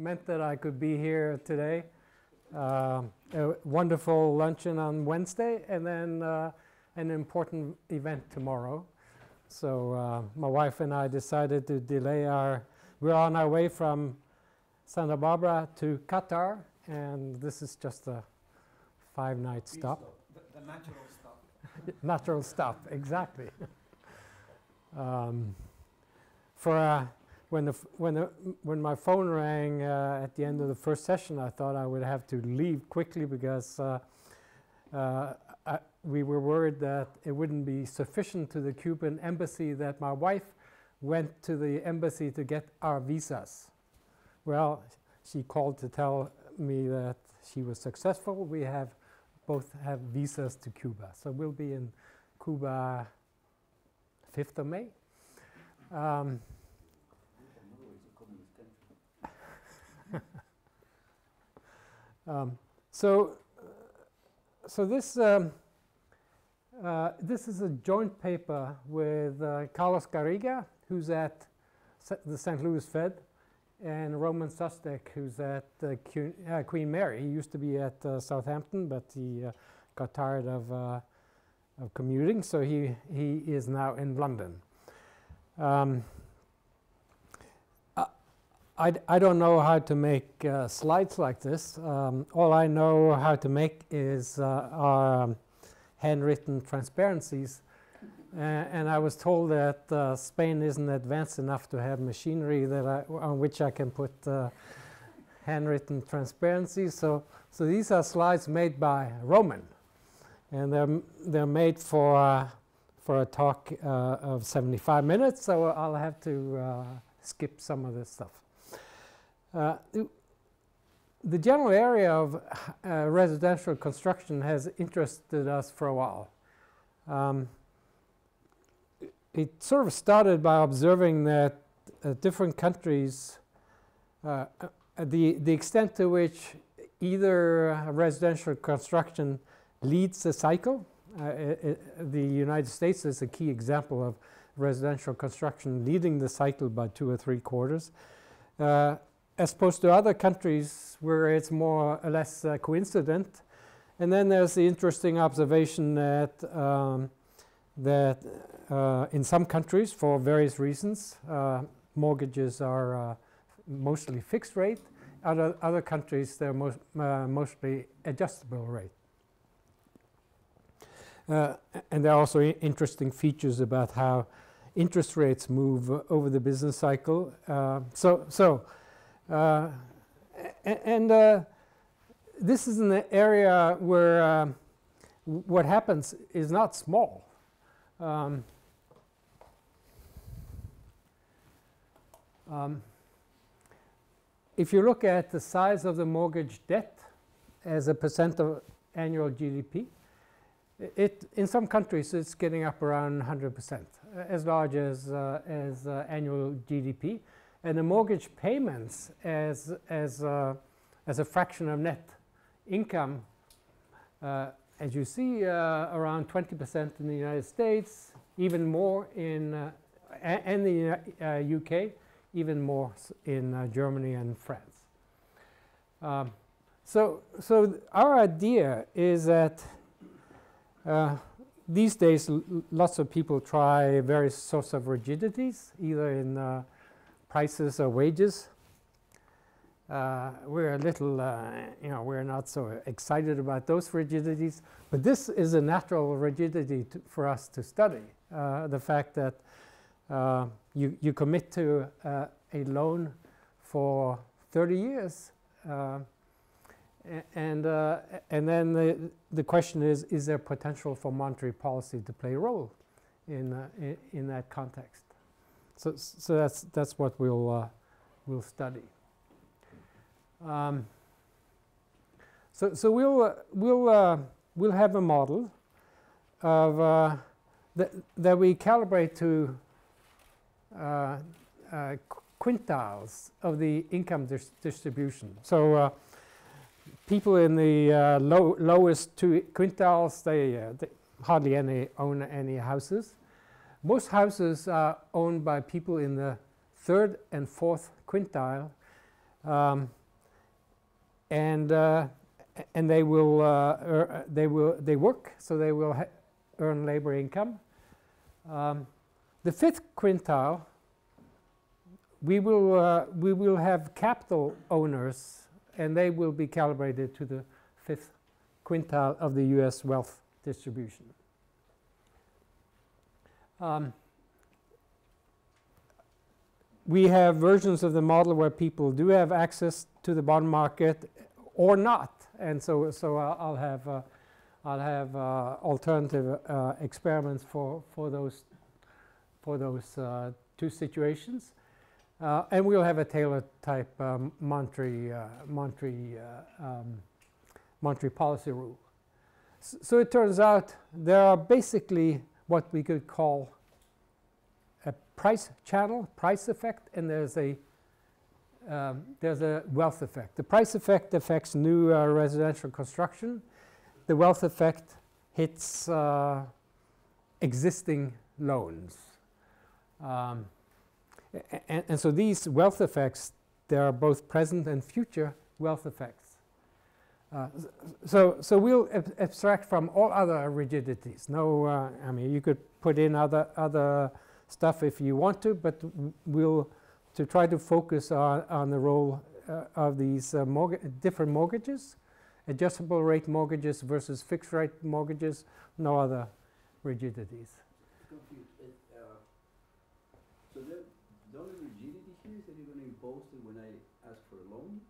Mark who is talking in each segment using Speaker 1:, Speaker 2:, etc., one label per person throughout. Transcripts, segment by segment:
Speaker 1: meant that I could be here today. Uh, a wonderful luncheon on Wednesday, and then uh, an important event tomorrow. So uh, my wife and I decided to delay our. We're on our way from Santa Barbara to Qatar, and this is just a five-night stop.
Speaker 2: The, the natural stop.
Speaker 1: Natural stop, exactly. um, for uh, when the when the when my phone rang uh, at the end of the first session, I thought I would have to leave quickly because uh, uh, I, we were worried that it wouldn't be sufficient to the Cuban embassy that my wife went to the embassy to get our visas. Well, she called to tell me that she was successful. We have both have visas to Cuba, so we'll be in Cuba 5th of May. Um, um, so, so this um, uh, this is a joint paper with uh, Carlos Garriga, who's at the St. Louis Fed, and Roman Šustek, who's at uh, uh, Queen Mary. He used to be at uh, Southampton, but he uh, got tired of, uh, of commuting, so he, he is now in London. Um, I, I don't know how to make uh, slides like this. Um, all I know how to make is uh, our handwritten transparencies. Uh, and I was told that uh, Spain isn't advanced enough to have machinery that I, on which I can put uh, handwritten transparencies. So, so these are slides made by Roman, and they're, they're made for, uh, for a talk of 75 minutes, so I'll have to skip some of this stuff. Uh, the- general area of uh, residential construction has interested us for a while. Um, it sort of started by observing that uh, different countries, uh, uh, the, the extent to which either residential construction leads the cycle, uh, i- i- the United States is a key example of residential construction leading the cycle by two or three quarters, as opposed to other countries where it's more or less uh, coincident. And then there's the interesting observation that um, that uh, in some countries, for various reasons, uh, mortgages are uh, mostly fixed rate. Other other countries, they're most, uh, mostly adjustable rate. Uh, and there are also interesting features about how interest rates move over the business cycle. So, so, uh, and uh, this is an area where um, what happens is not small. Um, um, if you look at the size of the mortgage debt as a percent of annual GDP, it in some countries it's getting up around 100%, uh, as large as uh, as uh, annual GDP, and the mortgage payments as as uh, as a fraction of net income, uh, as you see, uh, around 20% in the United States, even more in uh, and the uh, UK, even more in uh, Germany and France. Um, so, so our idea is that uh, these days lots of people try various sorts of rigidities, either in uh, prices or wages. Uh, we're a little, uh, you know, we're not so excited about those rigidities, but this is a natural rigidity to, for us to study. Uh, the fact that uh, you, you commit to uh, a loan for 30 years, uh, and, and then the, the question is, is there potential for monetary policy to play a role in, in, in that context? So, so that's, that's what we'll, uh, we'll study. Um, so, so we'll, uh, we'll, uh, we'll have a model of uh, that, that we calibrate to uh, uh, quintiles of the income dis- distribution. So people in the low, lowest two quintiles, they, they hardly any own any houses. Most houses are owned by people in the third and fourth quintile, Um, and uh, and they will uh, er, they will they work, so they will earn labor income. Um, the fifth quintile, we will uh, we will have capital owners, and they will be calibrated to the fifth quintile of the U.S. wealth distribution. Um, we have versions of the model where people do have access to the bond market or not. And so, so I'll have, uh, I'll have uh, alternative uh, experiments for, for those, for those uh, two situations. Uh, and we'll have a Taylor type um, Monetary, uh, Monetary, um, Monetary policy rule. S so it turns out there are basically what we could call a price channel, price effect, and there's a um, there's a wealth effect. The price effect affects new uh, residential construction. The wealth effect hits uh, existing loans. Um, and, and, so these wealth effects, there are both present and future wealth effects. Uh, so, so we'll ab abstract from all other rigidities. No, uh, I mean, you could put in other, other stuff if you want to, but we'll to try to focus on, on the role uh, of these uh, different mortgages, adjustable rate mortgages versus fixed rate mortgages, no other rigidities.
Speaker 2: Uh, so the, only rigidity here is that you're going to impose it when I ask for a loan,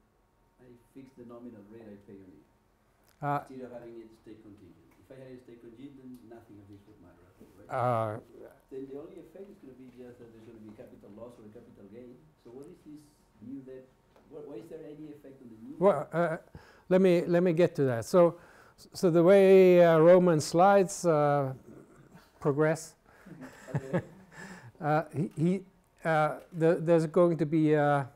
Speaker 2: I fix the nominal rate I pay on uh, instead of having it stay contingent. If I had it stay contingent, nothing of this would matter, right? Uh, then the only effect is going to be just that there's going to be capital loss or a capital gain. So what is this new that, what, why is there any effect on the new?
Speaker 1: Well, uh, let me, let me get to that. So, so the way uh, Roman slides uh, progress, uh, he, he uh, the, there's going to be a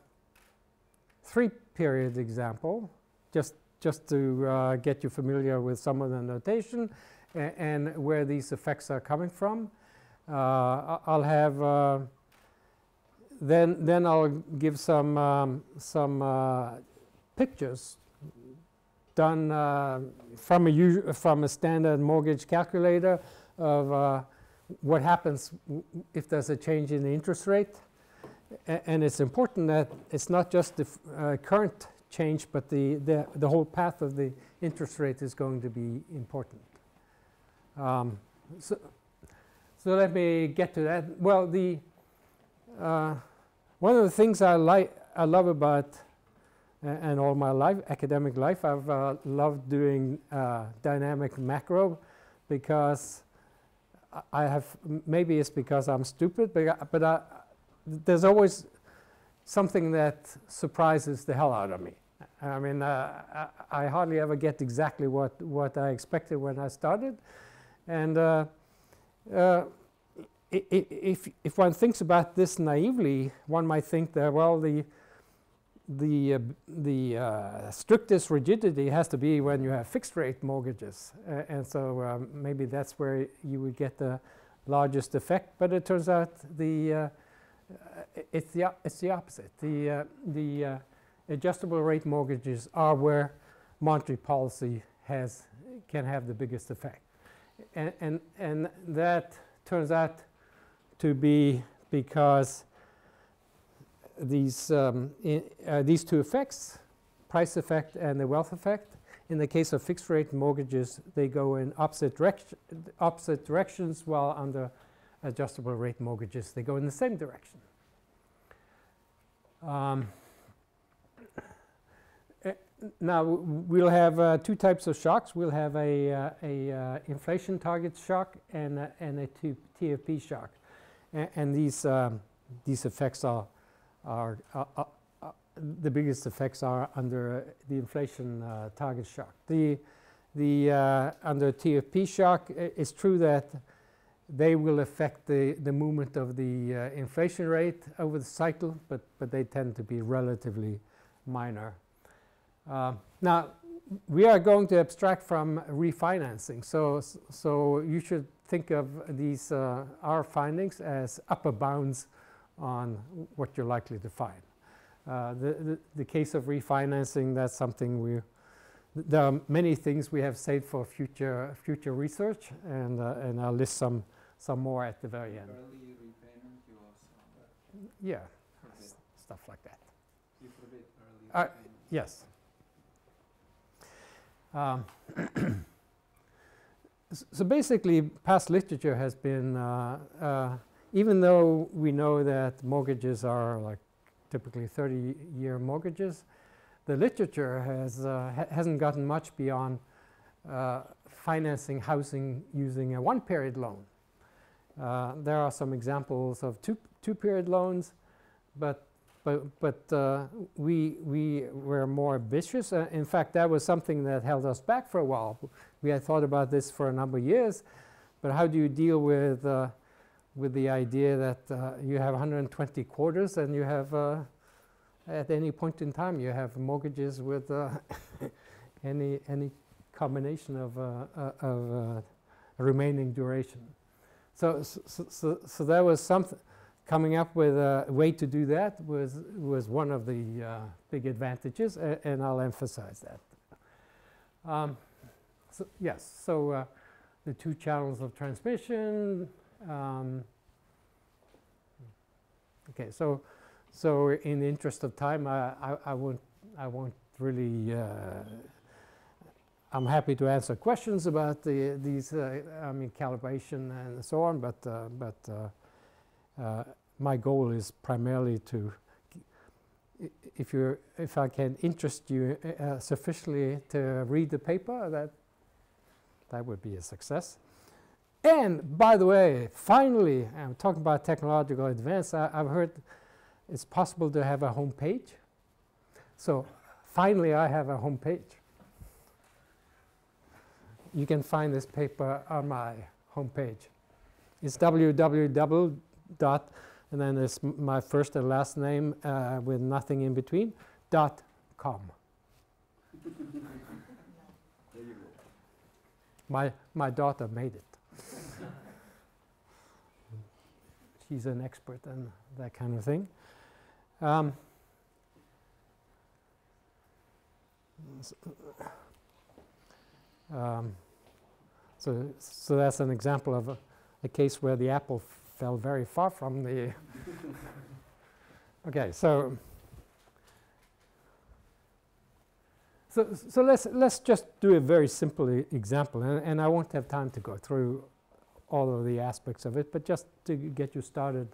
Speaker 1: three period example, just, just to uh, get you familiar with some of the notation and where these effects are coming from. Uh, I'll have uh, then then I'll give some um, some uh, pictures done from a from a standard mortgage calculator of what happens if there's a change in the interest rate. A and it's important that it's not just the uh, current change, but the, the, the, whole path of the interest rate is going to be important. Um, so, so let me get to that. Well, the uh, one of the things I like, I love about, uh, and all my life, academic life, I've uh, loved doing uh, dynamic macro, because I have maybe it's because I'm stupid, but but I, there's always something that surprises the hell out of me. I mean, uh, I, hardly ever get exactly what what I expected when I started, and uh, uh, if, if one thinks about this naively, one might think that, well, the, the, uh, the uh, strictest rigidity has to be when you have fixed rate mortgages. Uh, and so um, maybe that's where you would get the largest effect. But it turns out the, uh, it's, the, it's the opposite. The, uh, the uh, adjustable rate mortgages are where monetary policy has, can have the biggest effect and, and, and that turns out to be because these, um, in, uh, these two effects, price effect and the wealth effect, in the case of fixed rate mortgages, they go in opposite, opposite directions, while under adjustable rate mortgages, they go in the same direction. Um, now we'll have uh, two types of shocks. We'll have a, uh, a uh, inflation target shock and, a, and a TFP shock. A and these, um, these effects are, are uh, uh, uh, the biggest effects are under the inflation target shock. The, the, under TFP shock, it's true that they will affect the, the movement of the inflation rate over the cycle, but, but they tend to be relatively minor. Uh, now, we are going to abstract from refinancing. So, so you should think of these, uh, our findings as upper bounds on what you're likely to find. Uh, the, the, the case of refinancing, that's something we, there are many things we have saved for future, future research, and, uh, and I'll list some, some more at the very end.
Speaker 3: Early repayment, you also,
Speaker 1: Yeah, stuff like that.
Speaker 3: you forbid early
Speaker 1: Uh,
Speaker 3: repayment.
Speaker 1: Yes. Um, So basically, past literature has been, uh, uh, even though we know that mortgages are like typically 30-year mortgages, the literature has, uh, ha- hasn't gotten much beyond uh, financing housing using a one-period loan. Uh, There are some examples of two, two-period loans, but but, but uh, we, we were more ambitious. Uh, in fact, that was something that held us back for a while. We had thought about this for a number of years, but how do you deal with, uh, with the idea that uh, you have 120 quarters and you have, uh, at any point in time, you have mortgages with uh, any, any combination of, of remaining duration. So, so, so, so that was something, coming up with a way to do that was, was one of the uh, big advantages, and I'll emphasize that. Um, so, yes, so uh, the two channels of transmission. Um, okay, so so in the interest of time, I, I, I won't I won't really. Uh, I'm happy to answer questions about the, these, uh, I mean, calibration and so on, but uh, but. Uh, my goal is primarily to, if you if I can interest you uh, sufficiently to read the paper, that that would be a success. And by the way, finally, I'm talking about technological advance. I, I've heard it's possible to have a home page. So finally, I have a home page. You can find this paper on my home page. It's www dot and then it's my first and last name uh, with nothing in between dot com. My my daughter made it. She's an expert in that kind of thing. Um, um, so so that's an example of a, a case where the apple fell very far from the. okay, so. So, so let's, let's just do a very simple example, and, and I won't have time to go through all of the aspects of it, but just to get you started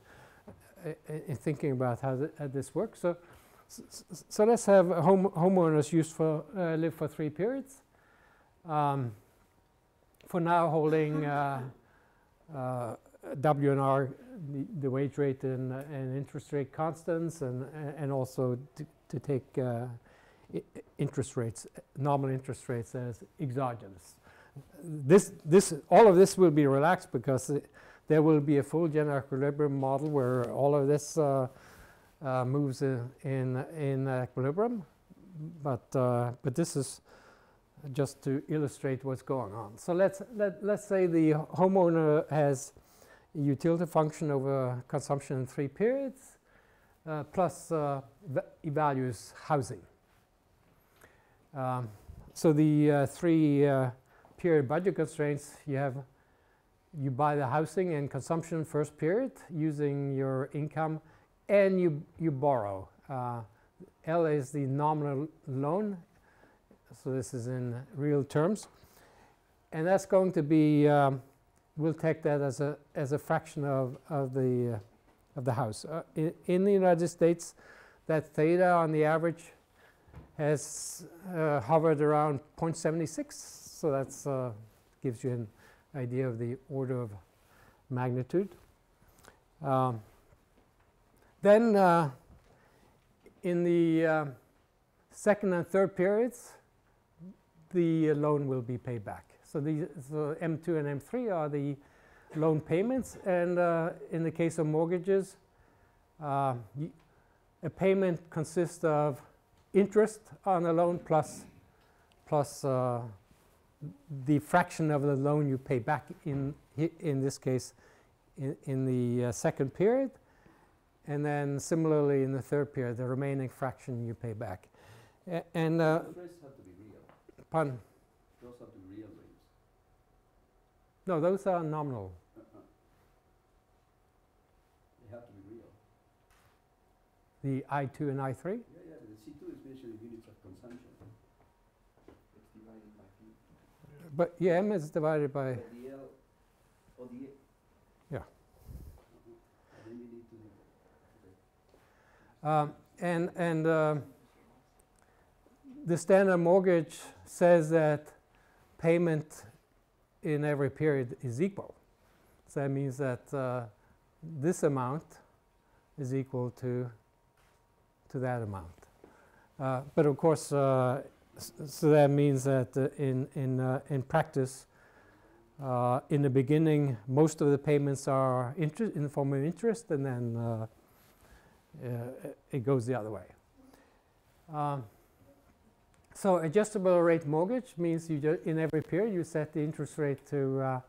Speaker 1: uh, uh, in thinking about how, th- how this works. So, s- s- so let's have home, homeowners used for, uh, live for three periods. Um, for now, holding uh, uh, WNR, the, the wage rate and, and interest rate constants, and, and also to, to take uh, interest rates, nominal interest rates as exogenous. This, this, all of this will be relaxed because it- there will be a full general equilibrium model where all of this uh, uh, moves in, in, in equilibrium. But, uh, but this is just to illustrate what's going on. So let's, let, let's say the homeowner has utility function over consumption in three periods, uh, plus uh, va- evaluates housing. Um, so the uh, three uh, period budget constraints you have you buy the housing and consumption first period using your income and you you borrow uh, L is the nominal loan so this is in real terms and that's going to be um, we'll take that as a as a fraction of of the uh, of the house uh, in, in the United States that theta on the average has uh, hovered around 0.76, so that's uh, gives you an idea of the order of magnitude. Um, then uh, in the uh, second and third periods, the loan will be paid back. So these so M2 and M3 are the loan payments, and uh, in the case of mortgages, uh, a payment consists of interest on the loan plus, plus uh, the fraction of the loan you pay back in, in this case, in, in the uh, second period. and then similarly in the third period, the remaining fraction you pay back. A- And, uh,
Speaker 2: Those have to be real.
Speaker 1: pardon,
Speaker 2: Those have to be real rates.
Speaker 1: No, those are nominal.
Speaker 2: They have to be real.
Speaker 1: The I2 and I3?
Speaker 2: Yeah, yeah, the C two is basically units of consumption.
Speaker 3: It's divided by fee.
Speaker 1: But yeah, M is divided by,
Speaker 2: But the L, or the.
Speaker 1: Yeah.
Speaker 2: Uh-huh. Then you need to, okay.
Speaker 1: um, and, and um, the standard mortgage says that payment in every period is equal. So that means that uh, this amount is equal to, to that amount. Uh, But of course, uh, so that means that uh, in, in, uh, in practice, uh, in the beginning, most of the payments are interest, in the form of interest, and then it goes the other way. Um, So adjustable rate mortgage means you, in every period, you set the interest rate to, uh,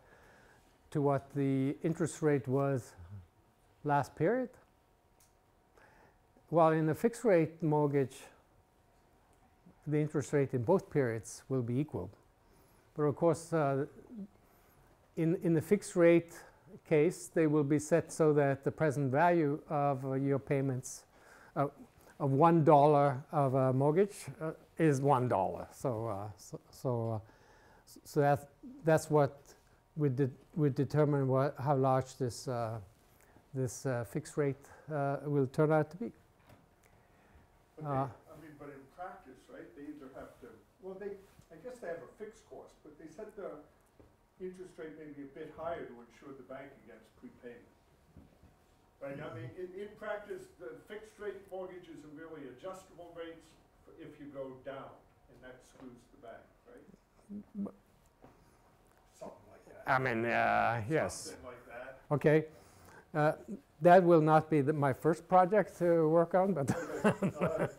Speaker 1: to what the interest rate was last period. While in a fixed rate mortgage, the interest rate in both periods will be equal. But of course, uh, in, in the fixed rate case, they will be set so that the present value of uh, your payments, uh, of one dollar of a mortgage uh, is one dollar. So, uh, so, so, uh, so that's, that's what would, de- would determine what, how large this, uh, this uh, fixed rate uh, will turn out to be.
Speaker 4: They,
Speaker 1: Uh,
Speaker 4: I mean, but in practice, right, they either have to, well, they, I guess they have a fixed cost, but they set the interest rate maybe a bit higher to insure the bank against prepayment. Right, I mean, in, in practice, the fixed rate mortgages are really adjustable rates if you go down, and that screws the bank, right? Something like that.
Speaker 1: I mean, uh, yes.
Speaker 4: Something like that.
Speaker 1: Okay. Uh, that will not be the, my first project to work on, but,
Speaker 4: Okay, all right.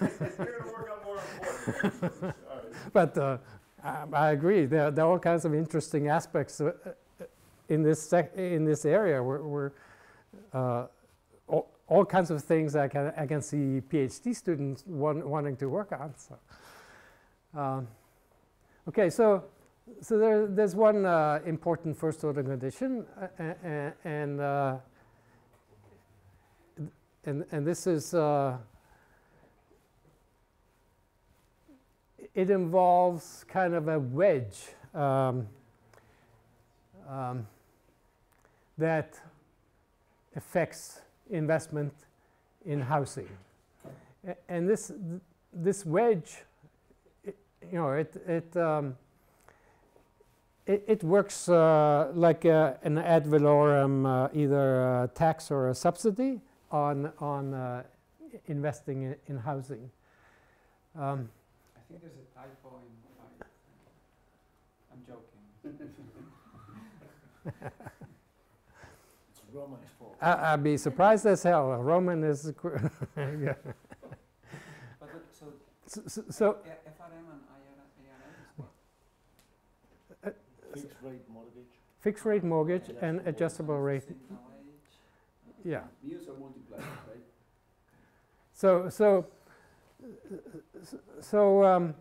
Speaker 4: You're gonna work on more important ones. All right.
Speaker 1: but uh, I, I agree. There, there are all kinds of interesting aspects uh, uh, in this sec- in this area where, where uh, all, kinds of things I can I can see PhD students want, wanting to work on. So, um, okay, so so there, there's one uh, important first order condition, uh, a- a- and uh, and and this is. Uh, it involves kind of a wedge um, um, that affects investment in housing. And this, this wedge, i- you know, it, it, um, it, it works uh, like a, an ad valorem, uh, either a tax or a subsidy on, on uh, investing in, in housing. Um,
Speaker 3: I think there's a typo in. I'm joking.
Speaker 5: It's Roman's fault.
Speaker 1: I, I'd be surprised as hell. A Roman is. qu- yeah.
Speaker 3: But the, so
Speaker 1: so, so, so
Speaker 3: A- FRM and IRA, ARM is what?
Speaker 5: Fixed rate mortgage.
Speaker 1: fixed rate mortgage and
Speaker 5: Adjustable
Speaker 1: adjustable rate. Yeah.
Speaker 2: Mu's are multipliers, right?
Speaker 1: So so so um,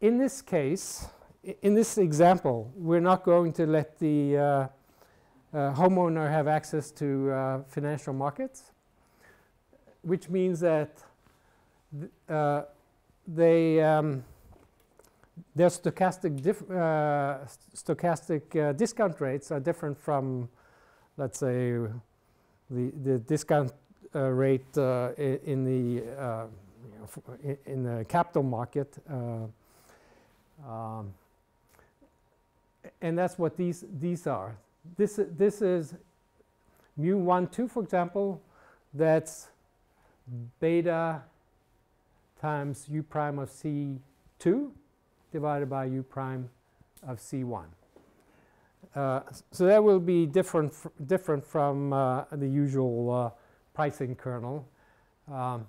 Speaker 1: in this case, in this example, we're not going to let the uh, uh, homeowner have access to uh, financial markets, which means that th- uh, they um, their stochastic uh, stochastic uh, discount rates are different from, let's say, the the discount uh, rate in the in the capital market. uh, um, and that's what these these are. This this is mu one two, for example. That's beta times u prime of c two divided by u prime of c one. Uh, so that will be different different from uh, the usual uh, pricing kernel. Um,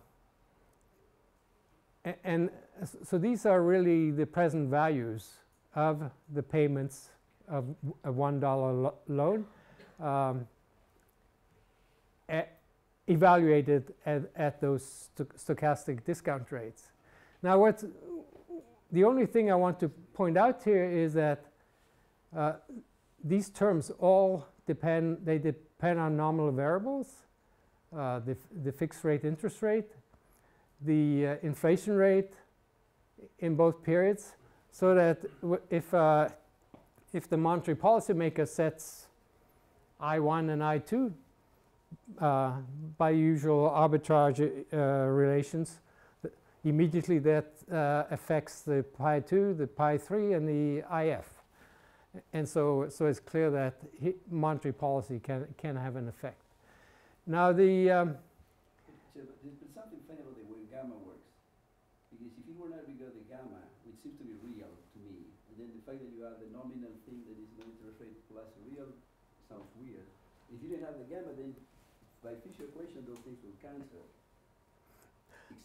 Speaker 1: a- and so these are really the present values of the payments of a one dollar lo- loan. Um, evaluated at, at those sto- stochastic discount rates. Now, what's the only thing I want to point out here is that uh, these terms all depend, they depend on nominal variables, uh, the, the fixed rate interest rate, the uh, inflation rate in both periods, so that if, uh, if the monetary policymaker sets I1 and I2 uh, by usual arbitrage uh, relations, immediately that uh, affects the pi 2, the pi 3, and the IF. And so, so it's clear that monetary policy can, can have an effect. Now, the um,
Speaker 2: but something funny about the way gamma works. Because if it were not because the gamma, which seems to be real to me, and then the fact that you have the nominal thing that is no interest rate plus real sounds weird. If you didn't have the gamma, then by Fisher equation, those things will cancel.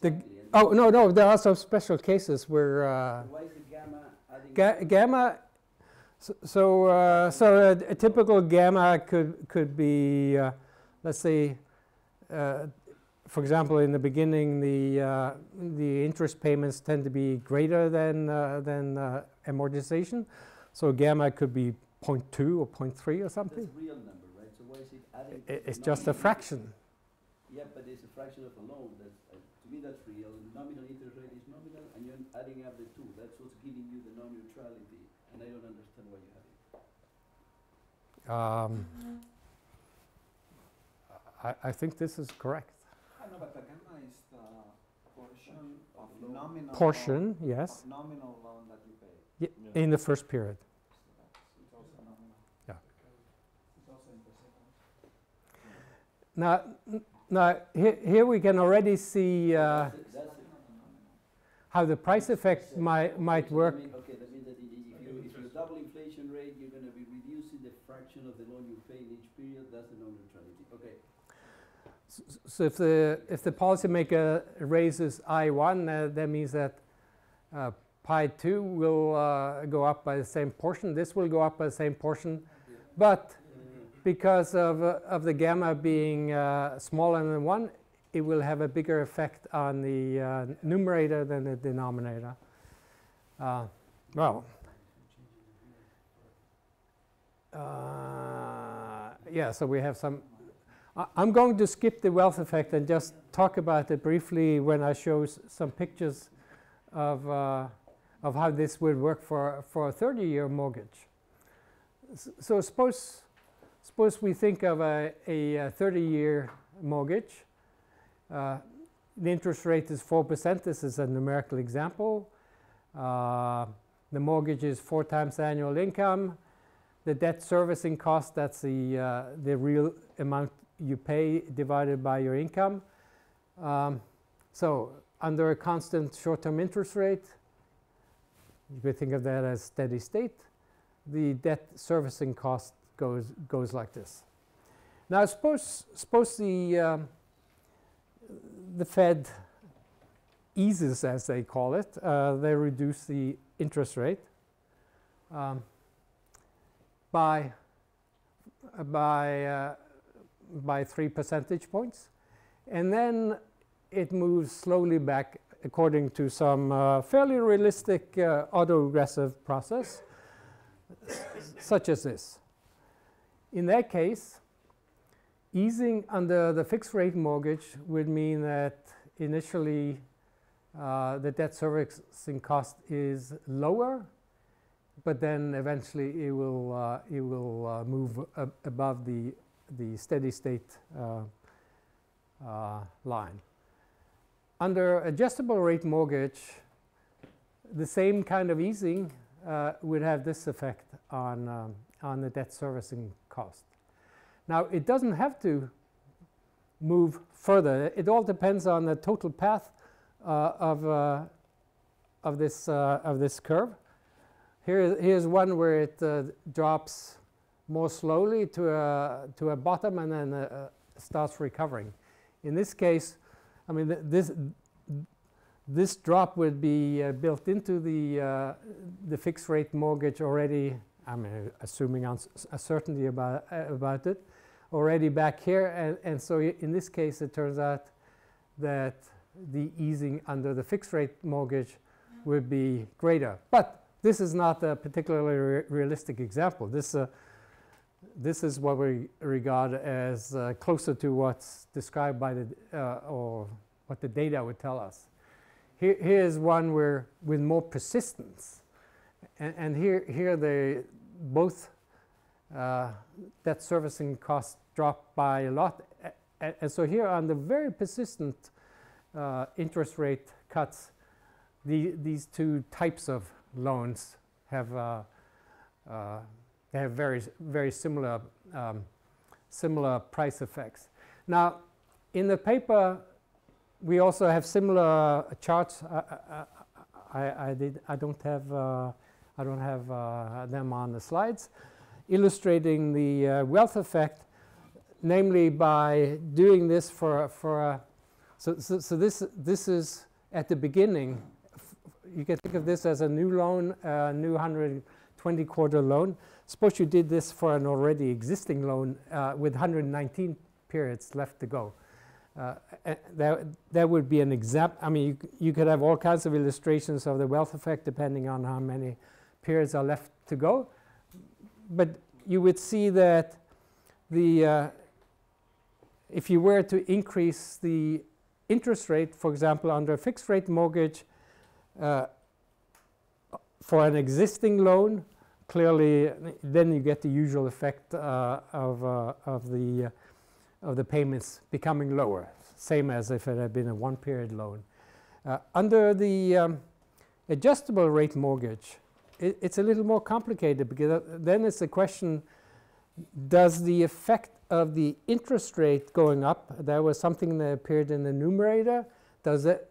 Speaker 2: Exactly. and
Speaker 1: oh no no there are some special cases where uh,
Speaker 2: Why is the gamma adding?
Speaker 1: Ga- gamma. So, so, uh, so a, a typical gamma could could be, uh, let's say, uh, for example, in the beginning, the uh, the interest payments tend to be greater than uh, than uh, amortization. So gamma could be 0.2 or 0.3 or something.
Speaker 2: That's real number, right? So why is it adding?
Speaker 1: I-
Speaker 2: to the
Speaker 1: It's just a fraction.
Speaker 2: Yeah, but it's a fraction of a loan. That's, uh, to me, that's real. The Nominal interest rate is nominal, and you're adding up the two. That's what's giving you the non-neutrality, and I don't understand why you have it.
Speaker 1: Um, I, I think this is correct.
Speaker 3: Ah, no, but the gamma is the portion of nominal.
Speaker 1: Portion,
Speaker 3: loan,
Speaker 1: yes,
Speaker 3: nominal loan that you pay.
Speaker 5: Yeah.
Speaker 1: in the first period.
Speaker 3: So that's, it's also nominal.
Speaker 1: Yeah.
Speaker 3: It's also in percent.
Speaker 1: Now, now here, here we can already see uh,
Speaker 2: That's it- that's it.
Speaker 1: how the price effect might, might work.
Speaker 2: mean- Okay, that means that if you, if you double inflation rate, you're gonna be reducing the fraction of the loan you pay in each period. That's the non-neutrality.
Speaker 1: So if the, if the policymaker raises I1, uh, that means that uh, pi 2 will uh, go up by the same portion. This will go up by the same portion. But because of, uh, of the gamma being uh, smaller than 1, it will have a bigger effect on the uh, numerator than the denominator. Well, yeah, so we have some. I'm going to skip the wealth effect and just talk about it briefly when I show some pictures of, uh, of how this would work for, for a 30-year mortgage. S- So suppose, suppose we think of a, a 30-year mortgage. Uh, the interest rate is 4%. This is a numerical example. Uh, the mortgage is four times annual income. The debt servicing cost, that's the, uh, the real amount you pay divided by your income. Um, so under a constant short-term interest rate, you could think of that as steady state. The debt servicing cost goes, goes like this. Now suppose, suppose the, um, the Fed eases, as they call it. Uh, they reduce the interest rate um, by, by, uh, by three percentage points. And then it moves slowly back according to some uh, fairly realistic uh, autoregressive process, such as this. In that case, easing under the fixed rate mortgage would mean that initially uh, the debt servicing cost is lower, but then eventually it will, uh, it will uh, move ab- above the, the steady state uh, uh, line. Under adjustable rate mortgage, the same kind of easing uh, would have this effect on, um, on the debt servicing cost. Now, it doesn't have to move further. It all depends on the total path uh, of, uh, of, this, uh, of this curve. Here, here's one where it drops more slowly to a, to a bottom and then uh, starts recovering. In this case, I mean, th- this, this drop would be uh, built into the, uh, the fixed rate mortgage already, I'm assuming uns- a certainty about, uh, about it, already back here, and, and so in this case, it turns out that the easing under the fixed rate mortgage would be greater. But this is not a particularly re- realistic example. This, uh, this is what we regard as uh, closer to what's described by the, uh, or what the data would tell us. Here, here's one where with more persistence. And, and here, here they both uh, debt servicing costs drop by a lot. And so here on the very persistent uh, interest rate cuts, the, these two types of loans have, uh, uh, they have very, very similar, um, similar price effects. Now, in the paper, we also have similar charts. I, I, I, did, I don't have, uh, I don't have uh, them on the slides, illustrating the uh, wealth effect, namely by doing this for, for so, so, so, this, this is at the beginning. You can think of this as a new loan, uh, new 100 20 quarter loan. Suppose you did this for an already existing loan uh, with 119 periods left to go. Uh, that, that would be an example. I mean, you, you could have all kinds of illustrations of the wealth effect depending on how many periods are left to go. But you would see that the, uh, if you were to increase the interest rate, for example, under a fixed rate mortgage uh, for an existing loan clearly, then you get the usual effect uh, of, uh, of the uh, of the payments becoming lower, same as if it had been a one-period loan. Uh, under the um, adjustable rate mortgage, it, it's a little more complicated because uh, then it's a question: Does the effect of the interest rate going up? There was something that appeared in the numerator. Does it?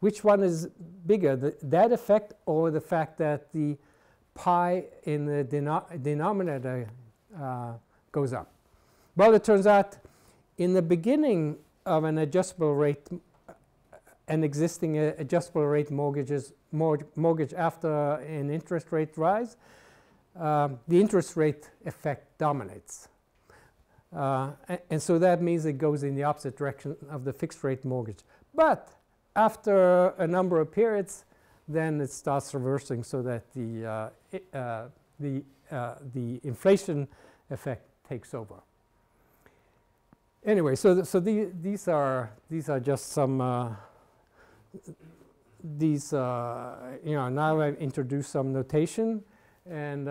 Speaker 1: Which one is bigger, the, that effect or the fact that the pi in the deno- denominator uh, goes up? Well, it turns out in the beginning of an adjustable rate, an existing uh, adjustable rate mortgages, mort- mortgage after an interest rate rise, um, the interest rate effect dominates. Uh, a- and so that means it goes in the opposite direction of the fixed rate mortgage. But after a number of periods, then it starts reversing so that the, uh, uh, the, uh, the inflation effect takes over. Anyway, so, th- so the, these are these are just some uh, these you know now I've introduced some notation and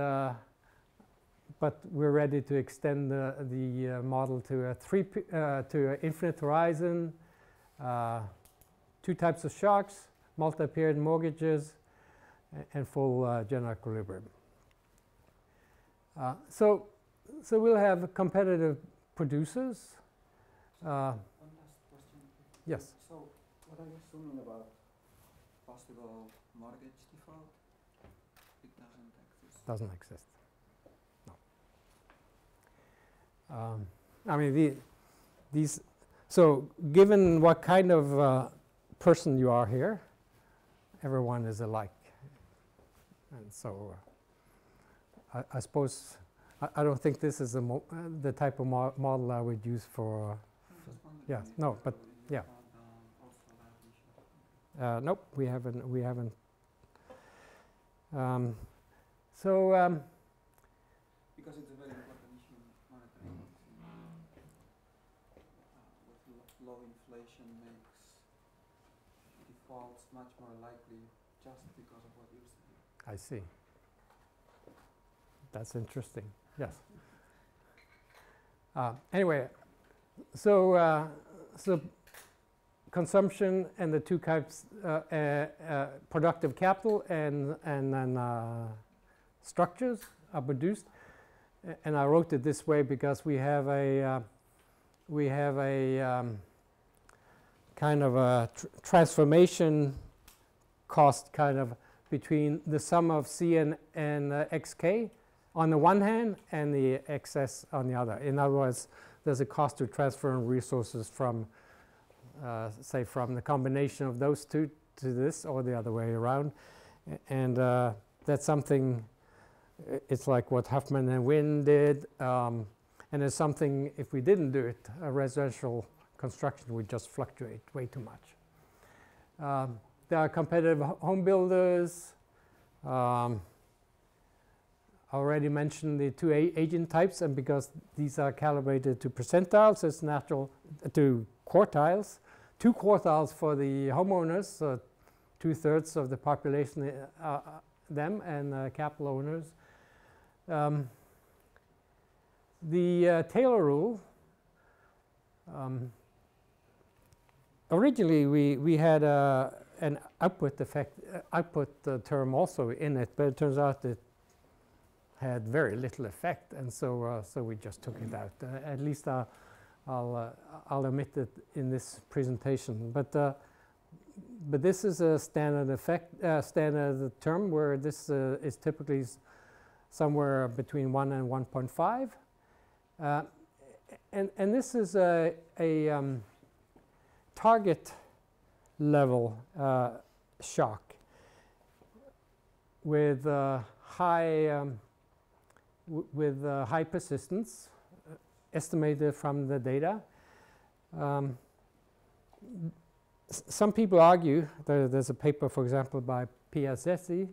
Speaker 1: but we're ready to extend the, the uh, model to a three uh, to an infinite horizon, uh, two types of shocks, multi-period mortgages, and full uh, general equilibrium. Uh, so so we'll have competitive producers. Uh,
Speaker 3: One last question.
Speaker 1: Yes.
Speaker 3: So, what are you assuming about possible mortgage default? It doesn't exist.
Speaker 1: doesn't exist. No. Um, I mean, the, these. So, given what kind of uh, person you are here, everyone is alike, and so uh, I, I suppose I, I don't think this is uh, the type of mo- model I would use for. Yeah, no, but, yeah. Uh, nope, we haven't. We haven't. Um, so. Um,
Speaker 3: Because it's a very important issue in monetary policy. Uh, with lo- low inflation makes defaults much more likely just because of what you're saying.
Speaker 1: I see. That's interesting. Yes. Uh, anyway, so uh, so consumption and the two types, uh, uh, uh, productive capital and and then uh, structures are produced. And I wrote it this way because we have a we have a um, kind of a tr- transformation cost kind of between the sum of C and, and uh, xk on the one hand and the excess on the other. In other words, there's a cost to transferring resources from, uh, say, from the combination of those two to this or the other way around. And uh, that's something, it's like what Huffman and Wynne did. Um, And it's something, if we didn't do it, a residential construction would just fluctuate way too much. Um, there are competitive ho- home builders. Um, I already mentioned the two agent types, and because these are calibrated to percentiles, it's natural uh, to quartiles. Two quartiles for the homeowners, so two thirds of the population, uh, uh, them, and uh, capital owners. Um, the uh, Taylor rule. Um, originally, we, we had uh, an output effect, uh, output uh, term also in it, but it turns out it had very little effect, and so uh, so we just took it out. Uh, at least uh, I'll uh, I'll omit it in this presentation. But uh, but this is a standard effect, uh, standard term where this is typically somewhere between one and 1.5. Uh, and, and this is a, a um, target level uh, shock with uh, high um, with uh, high persistence uh, estimated from the data. Um, some people argue, there, there's a paper, for example, by Piazzesi,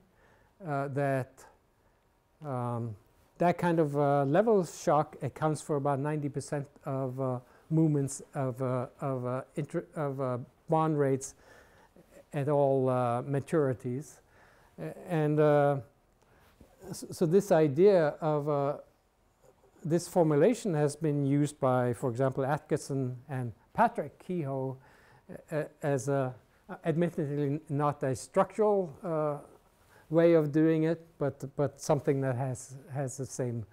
Speaker 1: uh, that um, that kind of uh, level shock accounts for about 90% of movements of, uh, of, uh, of uh, bond rates at all maturities. And so this idea of this formulation has been used by, for example, Atkeson and Patrick Kehoe as a, admittedly not a structural uh, way of doing it, but but something that has has the same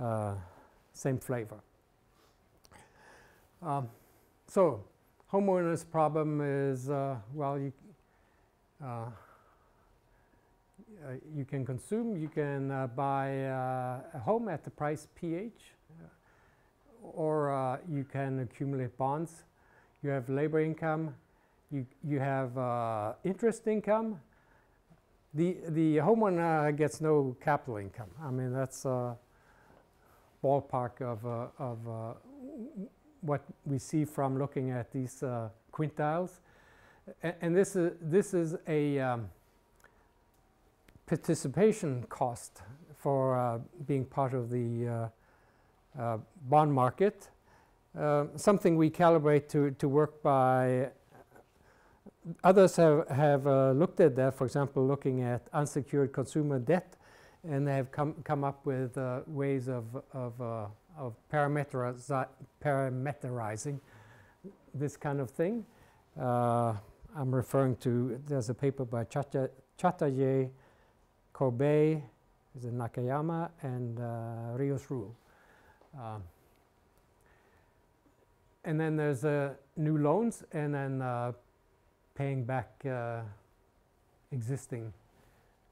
Speaker 1: uh, same flavor. Um, so, homeowners' problem is uh, well, you uh, uh, you can consume, you can uh, buy uh, a home at the price PH, uh, or you can accumulate bonds. You have labor income, you you have interest income, the, the homeowner gets no capital income. I mean, that's a ballpark of, of what we see from looking at these uh, quintiles. A- and this is, this is a um, participation cost for uh, being part of the uh, uh, bond market. Uh, something we calibrate to, to work by Others have, have uh, looked at that, for example, looking at unsecured consumer debt, and they have come, come up with ways of, of, of parameterizing this kind of thing. Uh, I'm referring to, there's a paper by Chata- Chatterjee, Corbae, is it Nakayama, and uh, Ríos-Rull. Um, and then there's uh, new loans, and then uh, paying back uh, existing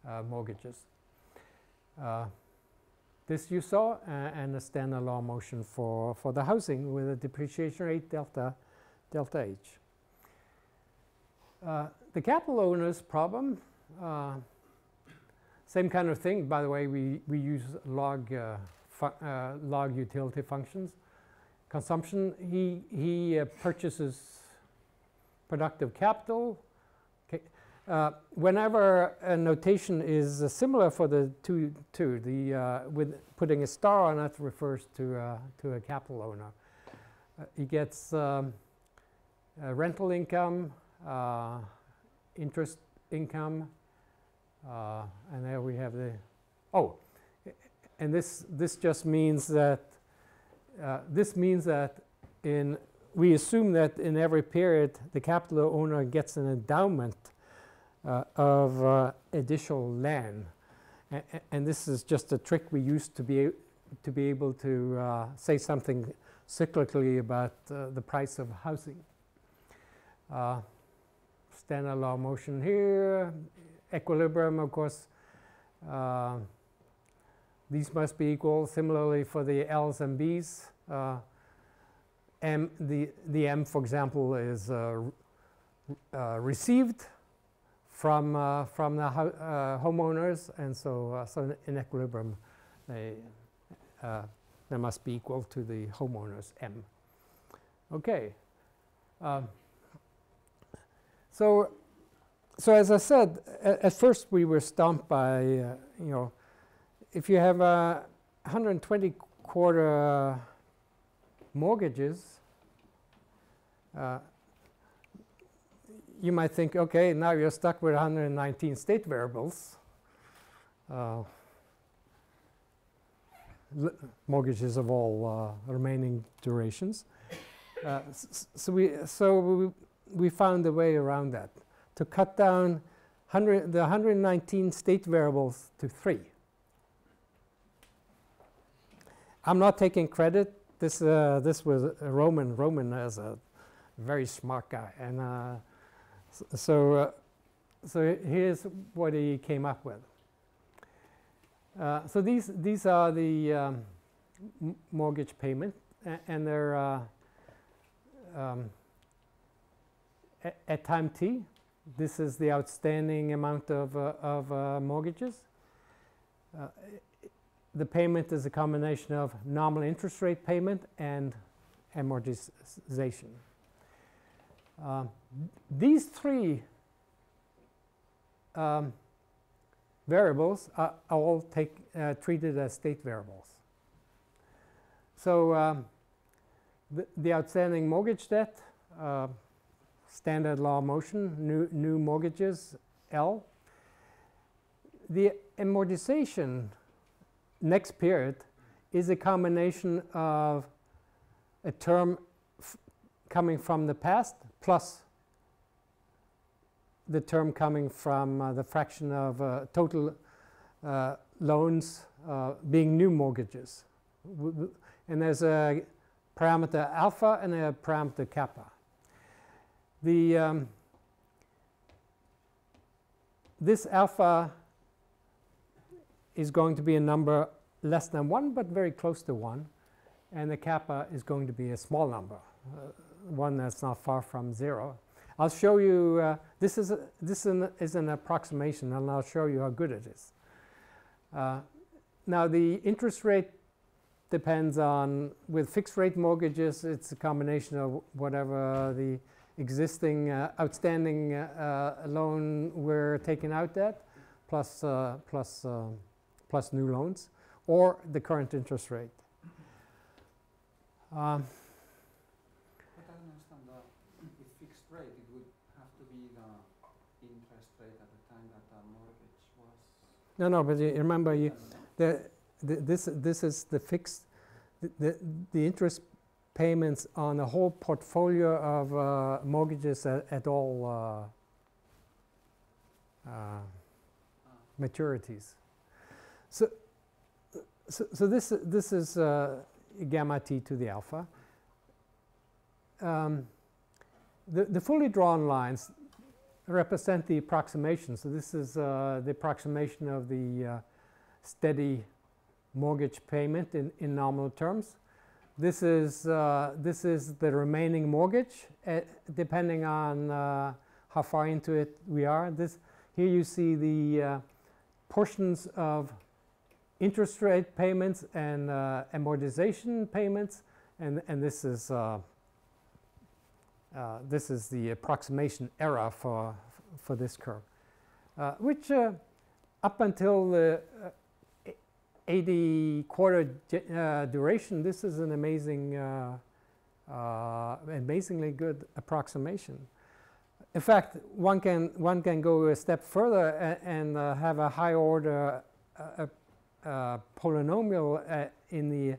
Speaker 1: uh, mortgages. This you saw, uh, and a standard law motion for, for the housing with a depreciation rate delta, delta H. Uh, the capital owners problem, uh, same kind of thing. By the way, we, we use log, uh, uh, log utility functions. Consumption, he, he uh, purchases productive capital. Uh, whenever a notation is uh, similar for the two, two the, uh, with putting a star on it refers to, uh, to a capital owner. Uh, he gets um, uh, rental income, interest income, and there we have the, oh, and this, this just means that, this means that in we assume that in every period the capital owner gets an endowment of uh, additional land. A- and this is just a trick we use to be, to be able to uh, say something cyclically about uh, the price of housing. Uh, standard law motion here, equilibrium, of course. Uh, these must be equal. Similarly for the L's and B's. Uh, M, the, the M, for example, is uh, uh, received from, uh, from the ho- uh, homeowners, and so, uh, so in equilibrium, they, that must be equal to the homeowner's M. Okay. Um, so, so as I said, at, at first we were stumped by, uh, you know, if you have uh, 120 quarter mortgages, uh, you might think, okay, now you're stuck with 119 state variables. Uh, mortgages of all uh, remaining durations. Uh, so we so we, we found a way around that to cut down 100, the 119 state variables to three. I'm not taking credit. This uh, this was Roman. Roman is a very smart guy, and uh, so uh, so here's what he came up with. Uh, so these these are the um, mortgage payment, and they're uh, um, at, time t. This is the outstanding amount of uh, of uh, mortgages. Uh, the payment is a combination of nominal interest rate payment and amortization. These three um, variables are all take, uh, treated as state variables. So um, the, the, outstanding mortgage debt, uh, standard law motion, new, new mortgages, L. The amortization next period is a combination of a term coming from the past plus the term coming from uh, the fraction of uh, total uh, loans being new mortgages. And there's a parameter alpha and a parameter kappa. The, um, this alpha is going to be a number less than 1, but very close to 1. And the kappa is going to be a small number, uh, one that's not far from 0. I'll show you, uh, this, is, a, this an, is an approximation, and I'll show you how good it is. Uh, now, the interest rate depends on, with fixed rate mortgages, it's a combination of whatever the existing uh, outstanding uh, uh, loan we're taking out at, plus, uh, plus, plus new loans, or the current interest rate. Um, No, no, but you remember, you, the, the, this, this is the fixed, the, the, the interest payments on a whole portfolio of uh, mortgages at, at all uh, uh, maturities. So, so, so, this, this is uh, gamma t to the alpha. Um, the, the fully drawn lines, represent the approximation. So this is uh, the approximation of the uh, steady mortgage payment in, in nominal terms. This is, uh, this is the remaining mortgage, uh, depending on uh, how far into it we are. This, here you see the uh, portions of interest rate payments and amortization payments, and, and this is uh, this is the approximation error for, for this curve, uh, which uh, up until the 80 quarter duration, this is an amazing, amazingly good approximation. In fact, one can, one can go a step further and, and uh, have a high order uh, uh, polynomial in the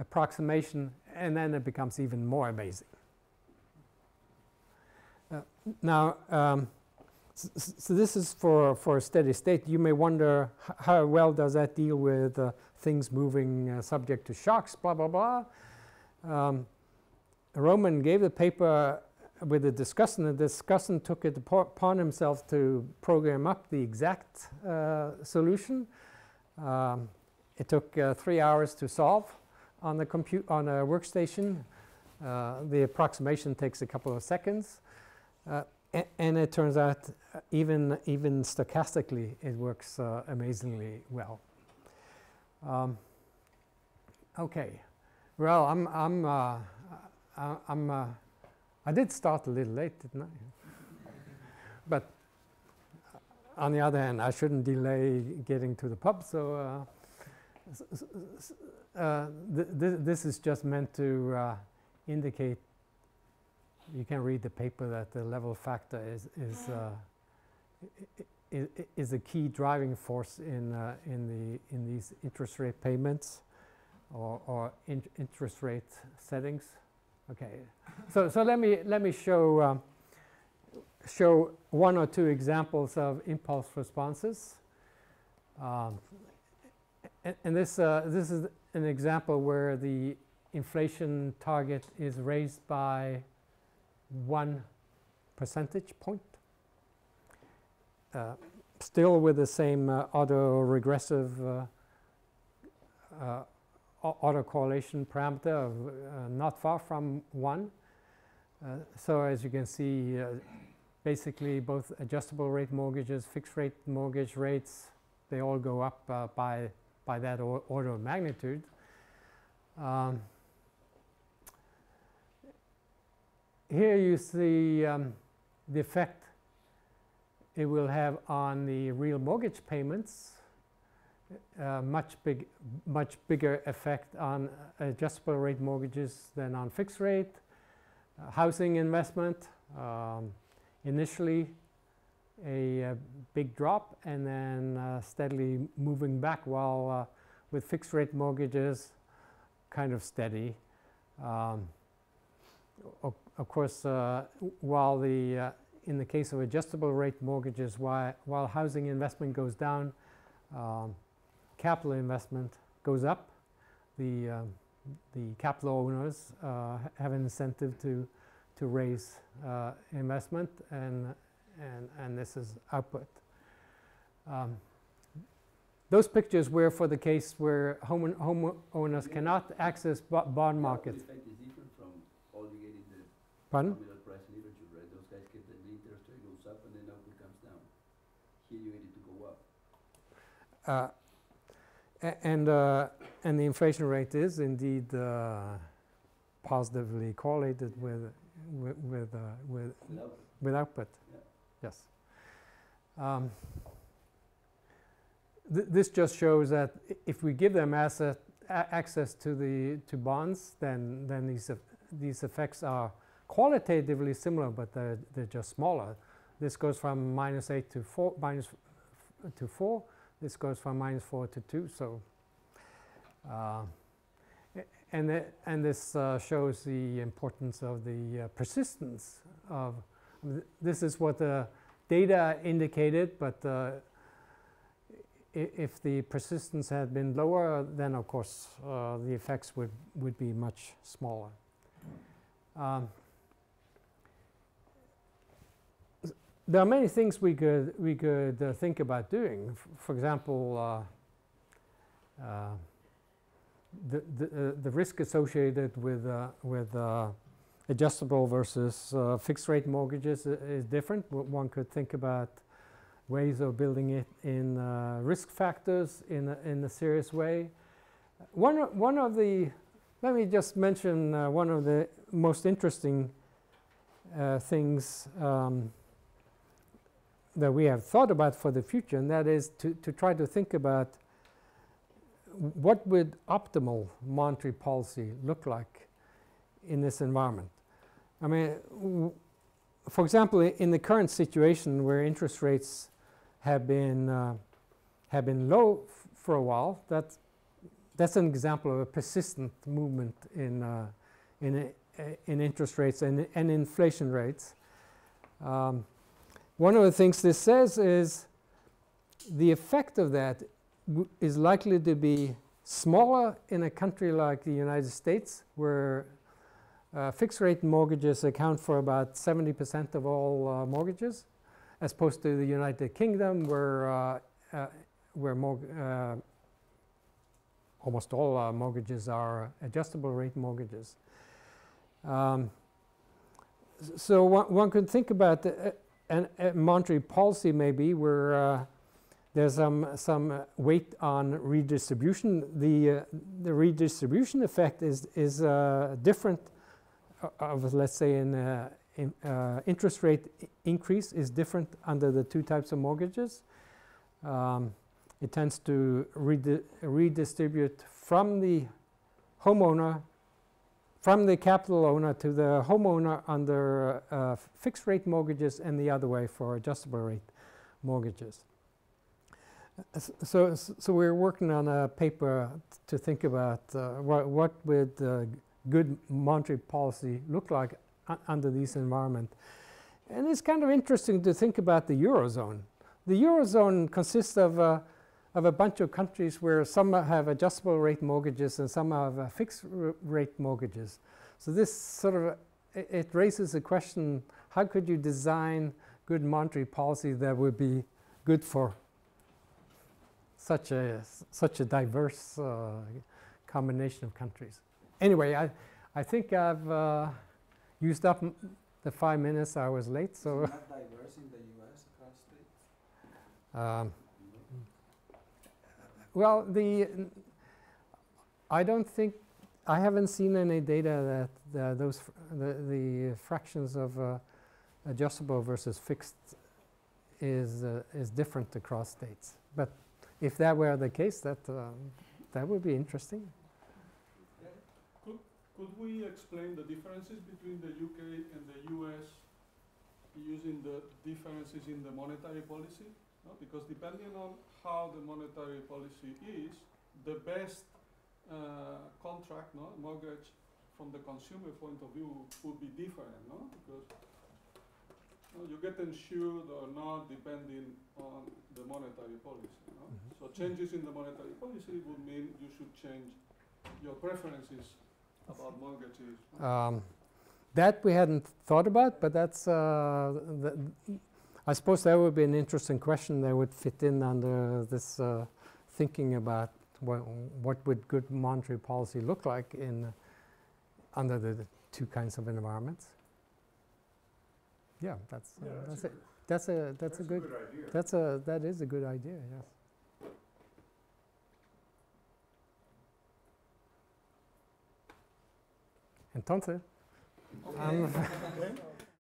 Speaker 1: approximation, and then it becomes even more amazing. Now, um, so this is for, for a steady state. You may wonder how well does that deal with uh, things moving uh, subject to shocks, blah, blah, blah. Um, Roman gave the paper with the discussant. The discussant took it upon himself to program up the exact uh, solution. Um, it took uh, three hours to solve on the compute on a workstation. Uh, the approximation takes a couple of seconds. Uh, and it turns out uh, even, even stochastically it works uh, amazingly well. Um, Okay. Well, I'm, I'm, uh, I, I'm, uh, I did start a little late, didn't I? But on the other hand, I shouldn't delay getting to the pub, so uh, uh, th- th- this is just meant to uh, indicate. You can read the paper that the level factor is is uh, i- i- i- is a key driving force in uh, in the in these interest rate payments or, or in interest rate settings. Okay, so so let me let me show um, show one or two examples of impulse responses. Um, and, and this uh, this is an example where the inflation target is raised by one percentage point. Uh, still with the same uh, autoregressive uh, uh, au- autocorrelation parameter of uh, not far from 1. Uh, so as you can see, basically both adjustable rate mortgages, fixed rate mortgage rates, they all go up by, by that or- order of magnitude. Um, here you see um, the effect it will have on the real mortgage payments uh, much big, much bigger effect on adjustable rate mortgages than on fixed rate. Uh, housing investment, um, initially a, uh big drop and then uh, steadily moving back while uh, with fixed rate mortgages kind of steady. Um, of course, uh, while the, uh, in the case of adjustable rate mortgages, while, while housing investment goes down, um, capital investment goes up. The, um, the capital owners uh, have an incentive to, to raise uh, investment and, and, and this is output. Um, those pictures were for the case where home, homeowners
Speaker 2: Yeah.
Speaker 1: cannot access bond markets.
Speaker 2: output effect is different from all you get in the
Speaker 1: Pardon?
Speaker 2: nominal price literature, right? Those guys get the the interest rate goes up and then output comes down. Here you get it to go up.
Speaker 1: Uh, And, uh, and the inflation rate is indeed uh, positively correlated with, with, with, uh, with,
Speaker 2: with output.
Speaker 1: with output.
Speaker 2: Yeah.
Speaker 1: Yes. Um, th- This just shows that if we give them asset, a- access to the, to bonds, then, then these, these effects are qualitatively similar, but they're, they're just smaller. This goes from minus eight to four, minus to four. This goes from minus four to two, so. uh, And, and this uh, shows the importance of the uh, persistence of, th- this is what the data indicated, but uh, if the persistence had been lower, then of course uh, the effects would, would be much smaller. Um, s- there are many things we could, we could uh, think about doing. F- for example, uh, uh, the, the, uh, the risk associated with, uh, with uh, adjustable versus fixed rate mortgages is different. One could think about ways of building it in risk factors in a, in a serious way. One, one of the, let me just mention one of the most interesting things um, that we have thought about for the future, and that is to, to try to think about what would optimal monetary policy look like in this environment. I mean, for example, in the current situation where interest rates have been uh, have been low for a while, that's that's an example of a persistent movement in uh, in i- in interest rates and and inflation rates. Um, one of the things this says is the effect of that is likely to be smaller in a country like the United States, where uh, fixed rate mortgages account for about 70% of all uh, mortgages, as opposed to the United Kingdom, where, uh, uh, where uh, almost all uh, mortgages are adjustable rate mortgages. Um, so one, one could think about the, uh, an, monetary policy maybe where uh, there's some, some uh, weight on redistribution. The, uh, the redistribution effect is, is uh, different of, let's say, an uh, in, uh, interest rate increase is different under the two types of mortgages. Um, it tends to redi- redistribute from the homeowner, from the capital owner to the homeowner under uh, fixed rate mortgages and the other way for adjustable rate mortgages. Uh, So, so we're working on a paper to think about uh, what, what would uh, good monetary policy look like under these environment. And it's kind of interesting to think about the Eurozone. The Eurozone consists of, uh, of a bunch of countries where some have adjustable rate mortgages and some have uh, fixed rate mortgages. So this sort of, it, raises the question, how could you design good monetary policy that would be good for such a, such a diverse uh, combination of countries? Anyway, I, I think I've uh, used up m- the five minutes I was late, so.
Speaker 3: Not diverse in the US across states?
Speaker 1: Um, Well, the, I don't think, I haven't seen any data that uh, those, the, the fractions of uh, adjustable versus fixed is, uh, is different across states. But if that were the case, that, um, that would be interesting.
Speaker 6: Could Could we explain the differences between the UK and the US using the differences in the monetary policy? No? Because depending on how the monetary policy is, the best uh, contract, no, mortgage from the consumer point of view would be different, no? Because no, you get insured or not depending on the monetary policy, no?
Speaker 1: Mhm.
Speaker 6: So changes in the monetary policy would mean you should change your preferences about mortgages.
Speaker 1: Um, That we hadn't thought about, but that's, uh, the- I suppose that would be an interesting question that would fit in under this uh, thinking about wha- what would good monetary policy look like in, under the two kinds of environments. Yeah, that's, uh,
Speaker 4: Yeah,
Speaker 1: that's
Speaker 4: a
Speaker 1: it. That's a, that's a good,
Speaker 4: idea.
Speaker 1: that's a, that is a good idea, yes. Entonces,
Speaker 6: Okay.
Speaker 4: Okay.